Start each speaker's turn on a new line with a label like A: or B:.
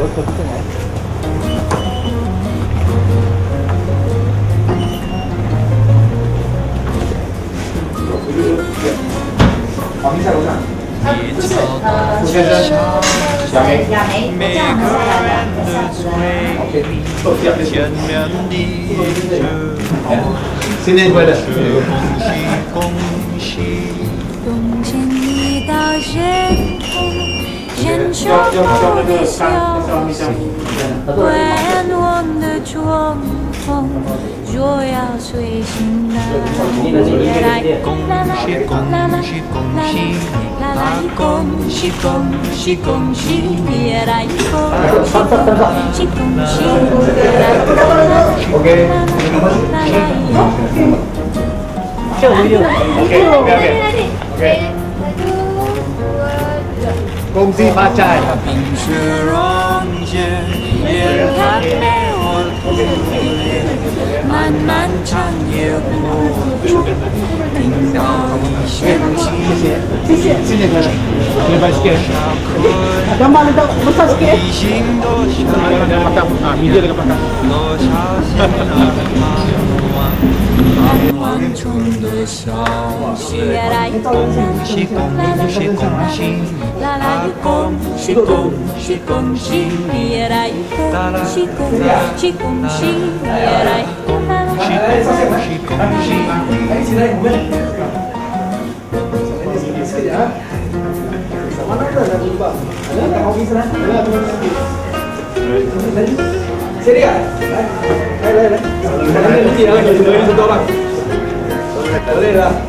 A: 我可不来。
B: 黄明在楼上。
C: 就是呃，就是
B: 小梅。
C: 亚梅，这样我们再来两个下子啊。
B: OK，坐下。
D: 前面的
B: 新年快乐。
D: 恭喜
E: 冬天一到人空，人秋后的消息，观望的窗风，若要随行的夜来，啦啦啦啦啦啦啦，恭喜恭喜恭喜夜来，恭喜恭喜夜来，啦啦
B: OK。
E: 啦啦。
A: 这个就
B: OK OK OK OK。恭喜发财。
D: 冰雪融解，夜还没我漫漫长夜过，听到你弦起，
A: 新年快乐。新年快乐。干嘛呢？都不上去。
D: 一心多想
A: Ah, media
D: 的消息。恭喜恭喜恭喜，啊恭喜恭喜恭喜，啦啦
E: 恭喜恭喜恭喜夜来，啦啦
D: 恭喜恭喜恭喜。
B: 一起来，我们。Mana ada nak jumpa? Ada tak kopi sana? Ada tu. Sini ya. 来来来，来来，你两个有有有多吧我这个